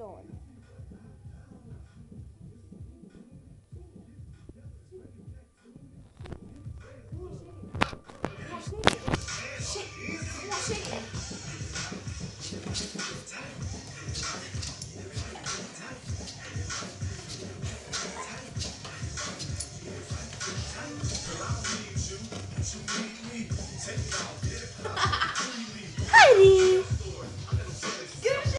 going. Heidi!